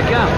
attaquant.